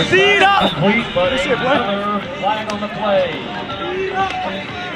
Our it up. complete, but flag on the play.